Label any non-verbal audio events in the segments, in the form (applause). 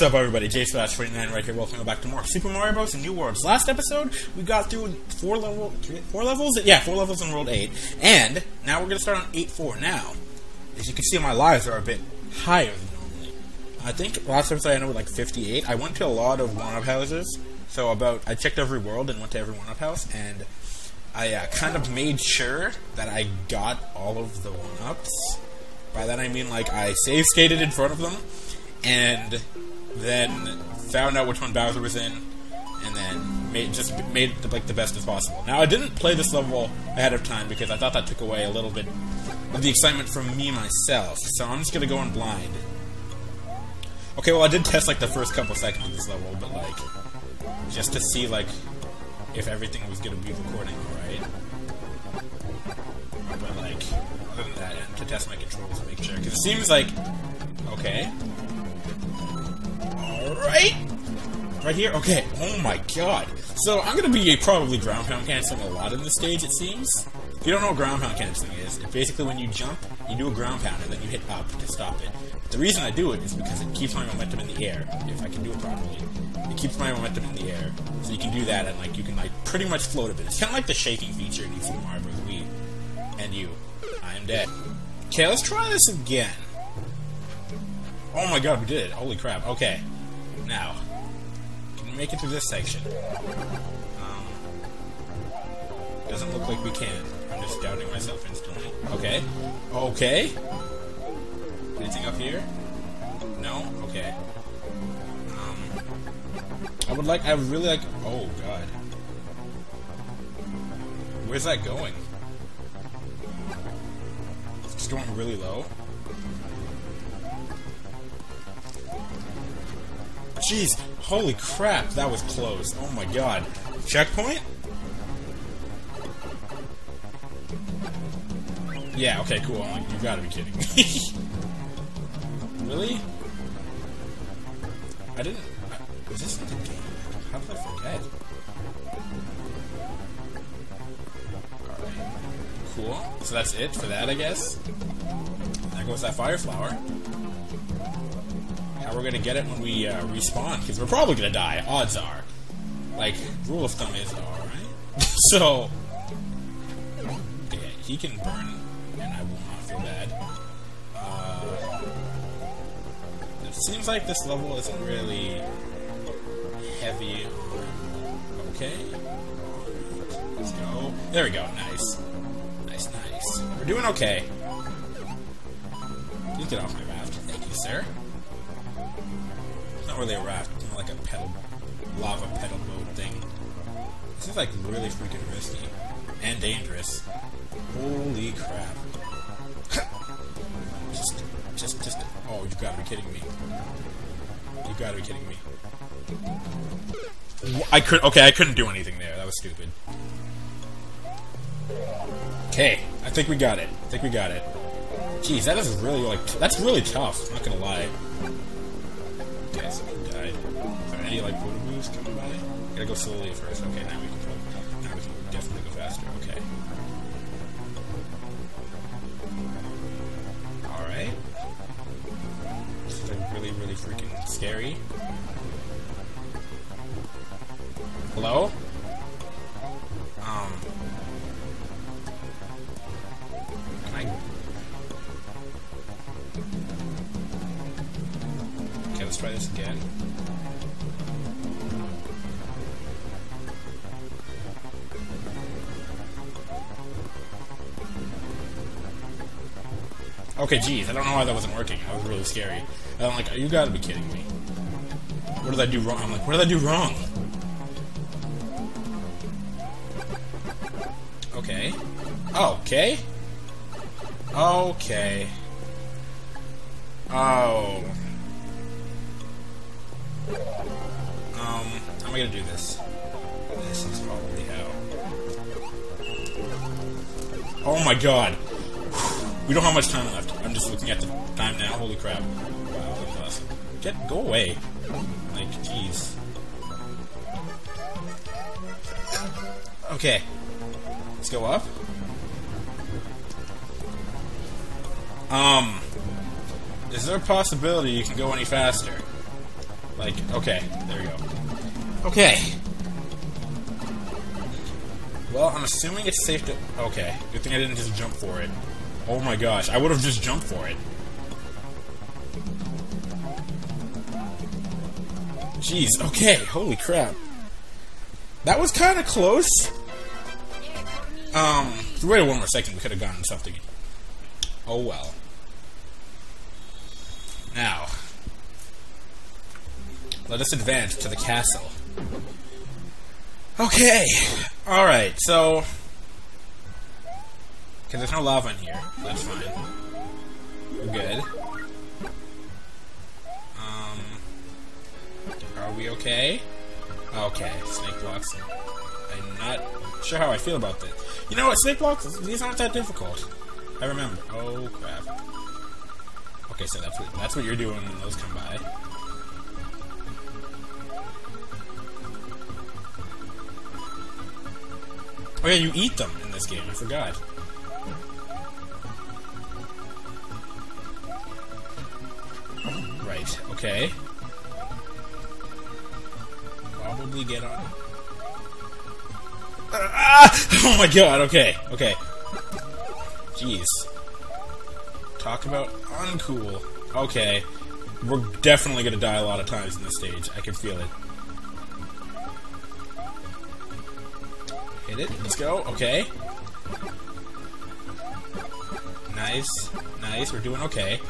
What's up, everybody? Jsmash49 right here. Welcome back to more Super Mario Bros. and New Worlds. Last episode, we got through four level, four levels. Yeah, four levels in World 8, and now we're gonna start on 8-4. Now, as you can see, my lives are a bit higher than normally. I think last episode I ended with like 58. I went to a lot of one-up houses, so about I checked every world and went to every one-up house, and I uh, kind of made sure that I got all of the one-ups. By that I mean like I save skated in front of them, and then found out which one Bowser was in, and then made just made like the best as possible. Now I didn't play this level ahead of time because I thought that took away a little bit of the excitement from me myself. So I'm just gonna go in blind. Okay, well I did test like the first couple seconds of this level, but like just to see like if everything was gonna be recording alright. But like other than that, and to test my controls and make sure, because it seems like okay. Alright! Right here? Okay. Oh my god. So, I'm gonna be probably ground pound canceling a lot in this stage, it seems. If you don't know what ground pound canceling is, it's basically when you jump, you do a ground pound, and then you hit up to stop it. The reason I do it is because it keeps my momentum in the air, if I can do it properly. It keeps my momentum in the air, so you can do that, and like you can like pretty much float a bit. It's kind of like the shaking feature in Super Mario Bros. Wii. And you. I am dead. Okay, let's try this again. Oh my god, we did it. Holy crap. Okay. Now, can we make it through this section? Um, doesn't look like we can. I'm just doubting myself instantly. Okay. Okay. Anything up here? No? Okay. Um, I would like, I really like, oh god. Where's that going? It's going really low. Jeez, holy crap, that was close. Oh my god. Checkpoint? Yeah, okay, cool. You gotta be kidding me. (laughs) really? I didn't... Was this the game? How did I forget? Cool. So that's it for that, I guess? There goes that fire flower we're gonna get it when we uh, respawn, because we're probably gonna die, odds are. Like, rule of thumb is, alright? (laughs) so, yeah, he can burn, and I will not feel bad. Uh, it seems like this level isn't really heavy Okay. Let's go. There we go, nice. Nice, nice. We're doing okay. Please get off my raft. Thank you, sir not really a raft, more like a pedal, lava pedal boat thing. This is like really freaking risky and dangerous. Holy crap! (coughs) just, just, just. Oh, you gotta be kidding me! You gotta be kidding me! I could. Okay, I couldn't do anything there. That was stupid. Okay, I think we got it. I think we got it. Jeez, that is really like that's really tough. I'm not gonna lie. Okay, so we died. Are any like photo moves coming by? Gotta go slowly first. Okay, now we can go. Now we can definitely go faster. Okay. Alright. This is like really, really freaking scary. Hello? Okay, geez, I don't know why that wasn't working. That was really scary. And I'm like, you gotta be kidding me. What did I do wrong? I'm like, what did I do wrong? Okay. Okay. Okay. Oh. Um, how am I gonna do this? This is probably how. Oh my god! We don't have much time left. I'm just looking at the time now. Holy crap. Wow. Get, go away. Like, jeez. Okay. Let's go up. Um, is there a possibility you can go any faster? Like, okay, there we go. Okay. Well, I'm assuming it's safe to... Okay, good thing I didn't just jump for it. Oh my gosh, I would have just jumped for it. Jeez, okay, holy crap. That was kind of close. Um, if we waited one more second, we could have gotten something. Oh well. Now, let us advance to the castle. Okay, alright, so... Because there's no lava in here, that's fine. We're good. Um, are we okay? Okay, snake blocks. I'm not sure how I feel about this. You know what, snake blocks, these aren't that difficult. I remember. Oh, crap. Okay, so that's what, that's what you're doing when those come by. Oh yeah, you eat them in this game, I forgot. Right, okay. Probably get on... Ah! (laughs) Oh my god, okay, okay. Jeez. Talk about uncool. Okay. We're definitely gonna die a lot of times in this stage. I can feel it. Hit it. Let's go. Okay. Nice. Nice. We're doing okay.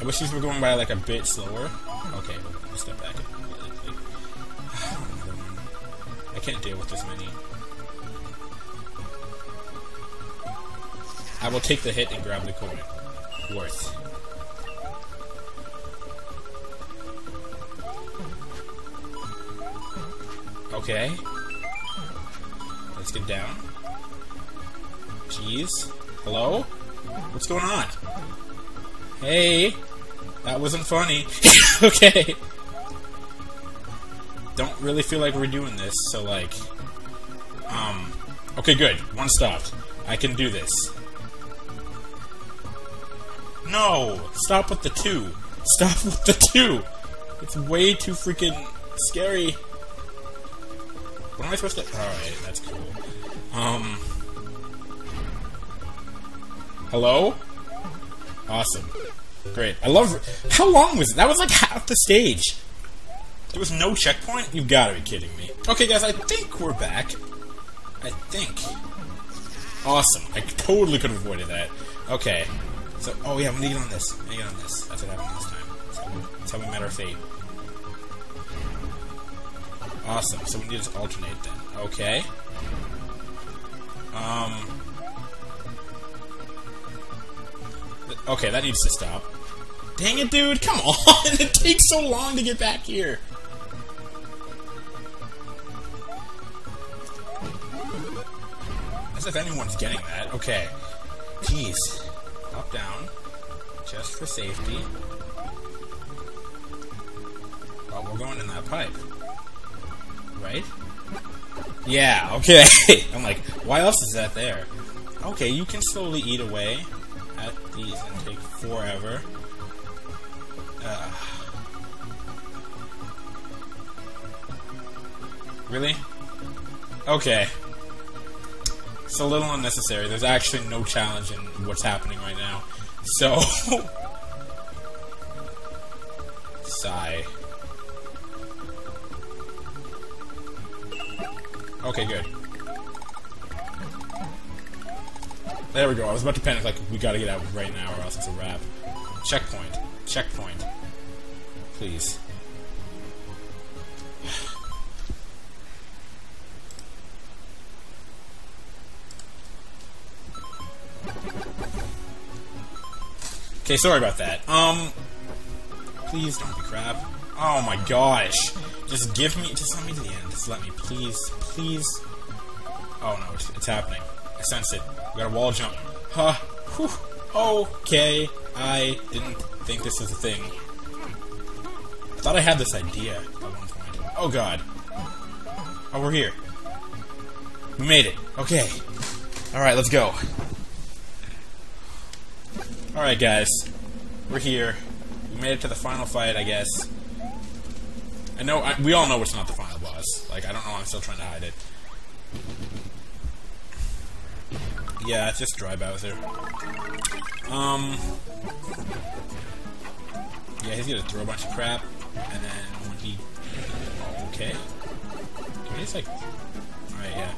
I wish these were going by like a bit slower. Okay, we'll step back. I can't deal with this many. I will take the hit and grab the coin. Worth. Okay. Let's get down. Jeez. Hello? What's going on? Hey! That wasn't funny. (laughs) okay. Don't really feel like we're doing this, so like... Um... Okay, good. One stopped. I can do this. No! Stop with the two! (laughs) Stop with the two! It's way too freaking scary. What am I supposed to... Alright, that's cool. Um... Hello? Awesome. Great. I love... How long was it? That was like half the stage. There was no checkpoint? You've got to be kidding me. Okay, guys, I think we're back. I think. Awesome. I totally could have avoided that. Okay. So, oh yeah, to get on this. To get on this. That's what happened last time. That's how we, that's how we met our fate. Awesome. So we need to alternate then. Okay. Um. Okay, that needs to stop. Dang it, dude! Come (laughs) on! it takes so long to get back here. As if anyone's getting that. Okay. Jeez. Up, down. Just for safety. Oh, we're going in that pipe. Right? Yeah, okay. (laughs) I'm like, why else is that there? Okay, you can slowly eat away at these and take forever. Uh. Really? Okay. It's a little unnecessary. There's actually no challenge in what's happening right now. So... (laughs) Sigh. Okay, good. There we go. I was about to panic, like, we gotta get out right now or else it's a wrap. Checkpoint. Checkpoint. Please. Okay, sorry about that. Um, please don't be crap. Oh my gosh. Just give me, just let me to the end. Just let me, please, please. Oh no, it's, it's happening. I sense it. We got a wall jump. Huh. Whew. Okay. I didn't think this was a thing. I thought I had this idea at one point. Oh god. Oh, we're here. We made it. Okay. Alright, let's go. Alright, guys. We're here. We made it to the final fight, I guess. I know, I, we all know it's not the final boss. Like, I don't know I'm still trying to hide it. Yeah, it's just Dry Bowser. Um... Yeah, he's gonna throw a bunch of crap, and then when he... Okay. Can he just, like... Alright, yeah.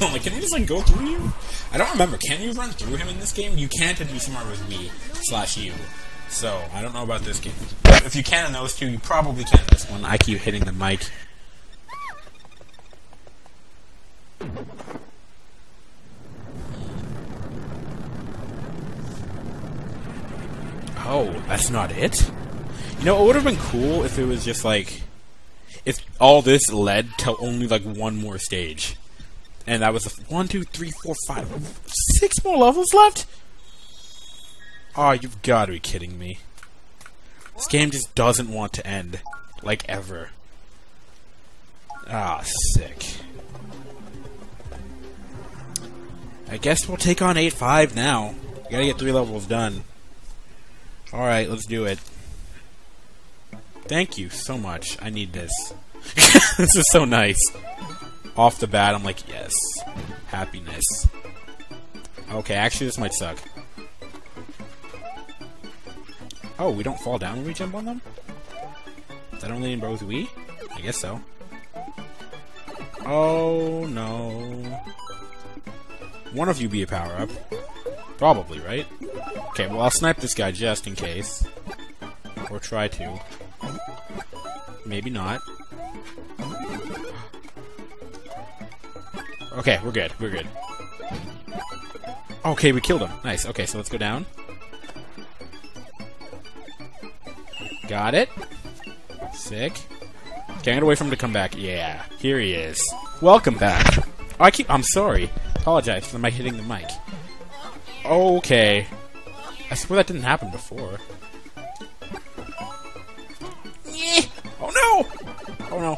(laughs) Like, can he just, like, go through you? I don't remember. Can you run through him in this game? You can't New Super Mario Bros. Wii slash U. So, I don't know about this game. If you can in those two, you probably can in this one. I keep hitting the mic. Oh, that's not it? You know, it would have been cool if it was just like... If all this led to only like one more stage. And that was one, two, three, four, five, six more levels left? Oh, you've got to be kidding me. This game just doesn't want to end. Like, ever. Ah, sick. I guess we'll take on 8-5 now. We gotta get three levels done. Alright, let's do it. Thank you so much. I need this. (laughs) this is so nice. Off the bat, I'm like, yes. Happiness. Okay, actually, this might suck. Oh, we don't fall down when we jump on them? Is that only in both we? I guess so. Oh, no. One of you be a power-up. Probably, right? Okay, well, I'll snipe this guy just in case. Or try to. Maybe not. Okay, we're good. We're good. Okay, we killed him. Nice. Okay, so let's go down. Got it. Sick. Okay, I'm gonna wait for him to come back. Yeah, here he is. Welcome back. Oh, I keep. I'm sorry. Apologize for my hitting the mic. Okay. I swear that didn't happen before. Oh no! Oh no.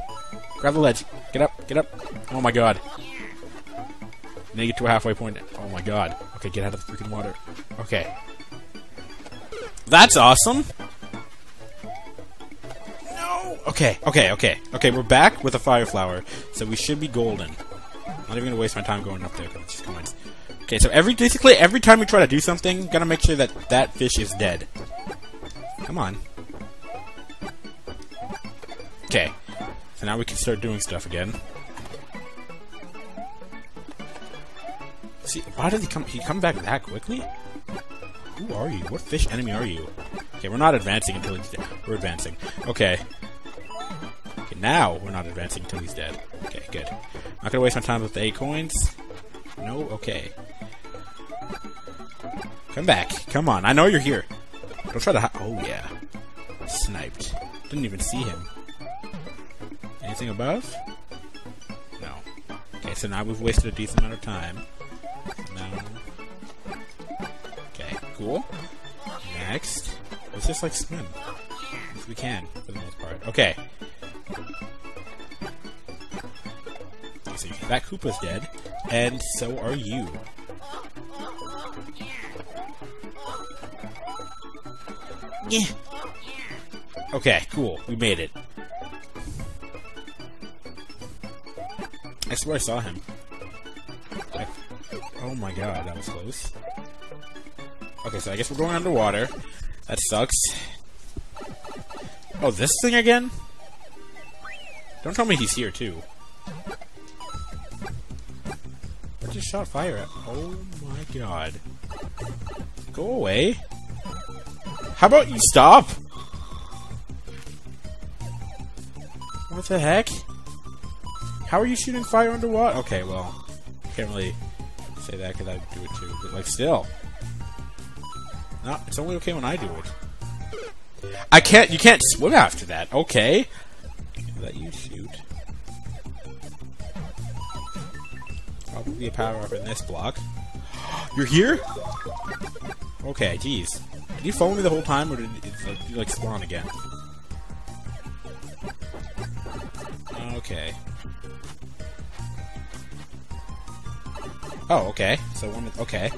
Grab the ledge. Get up, get up. Oh my god. Then you get to a halfway point. Oh my god. Okay, get out of the freaking water. Okay. That's awesome! No! Okay, okay, okay. Okay, we're back with a fire flower, so we should be golden. I'm Not even gonna waste my time going up there, because it's just. Okay, so every basically every time we try to do something, gotta make sure that that fish is dead. Come on. Okay, so now we can start doing stuff again. See, why did he come? He come back that quickly? Who are you? What fish enemy are you? Okay, we're not advancing until he's dead. We're advancing. Okay. Okay, now we're not advancing until he's dead. Okay, good. Not gonna waste my time with the eight coins. No? Okay. Come back. Come on. I know you're here. Don't try to Oh, yeah. Sniped. Didn't even see him. Anything above? No. Okay, so now we've wasted a decent amount of time. No. Okay, cool. Next. Let's just, like, swim. If we can, for the most part. Okay. See, that Koopa's dead, and so are you. Yeah. Okay, cool. We made it. I swear I saw him. I... Oh my god, that was close. Okay, so I guess we're going underwater. That sucks. Oh, this thing again? Don't tell me he's here, too. Shot fire at? Oh my god. Go away. How about you stop? What the heck? How are you shooting fire underwater? Okay, well, can't really say that because I do it too. But like, still, no, it's only okay when I do it. I can't. You can't swim after that. Okay, let you shoot. Probably a power up in this block. (gasps) You're here? Okay, jeez. Did you follow me the whole time, or did it, like, you, like, spawn again? Okay. Oh, okay. So one. Okay.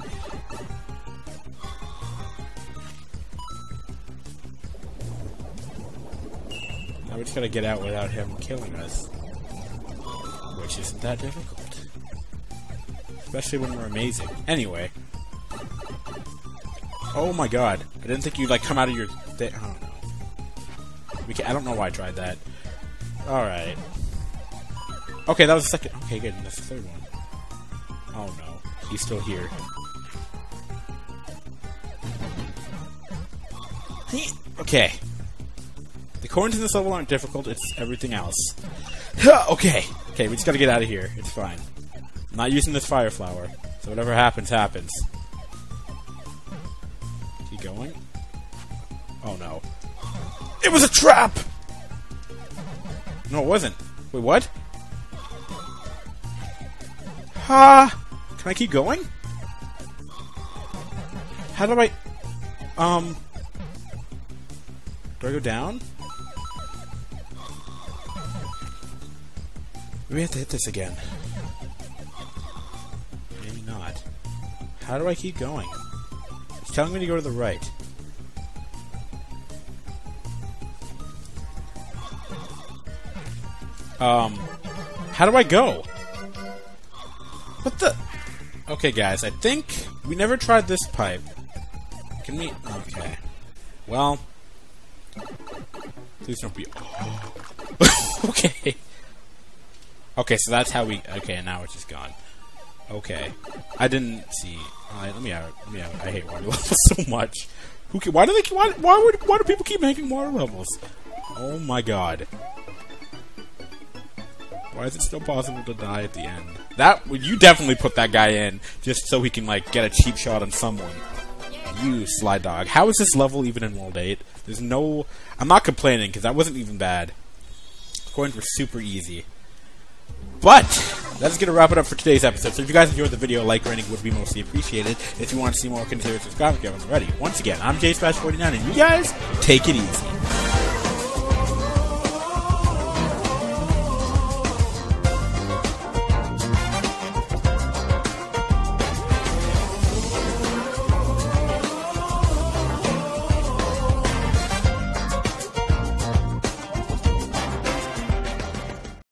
Now we just gotta get out without him killing us. Which isn't that difficult. Especially when we're amazing. Anyway. Oh my god. I didn't think you'd like come out of your... Th oh no. We can I don't know why I tried that. Alright. Okay, that was the second. Okay, good. That's the third one. Oh no. He's still here. Okay. The coins in this level aren't difficult, it's everything else. (laughs) okay. Okay, we just gotta get out of here. It's fine. I'm not using this fire flower, so whatever happens, happens. Keep going. Oh no. It was a trap! No, it wasn't. Wait, what? Ha! Can I keep going? How do I... Um... Do I go down? We have to hit this again. How do I keep going? It's telling me to go to the right. Um, how do I go? What the? Okay, guys, I think we never tried this pipe. Can we? Okay. Well, please don't be. (laughs) okay. Okay, so that's how we. Okay, and now it's just gone. Okay, I didn't see. Let me out. Let me out. I hate water (laughs) levels so much. Who? Can, why do they? Why? Why would? Why do people keep making water levels? Oh my god. Why is it still possible to die at the end? That would you definitely put that guy in just so he can like get a cheap shot on someone. You sly dog. How is this level even in World 8? There's no. I'm not complaining because that wasn't even bad. Coins were super easy. But that's gonna wrap it up for today's episode. So if you guys enjoyed the video, like rating would be mostly appreciated. If you want to see more, consider subscribing if you haven't already. Once again, I'm Jsmash49, and you guys take it easy.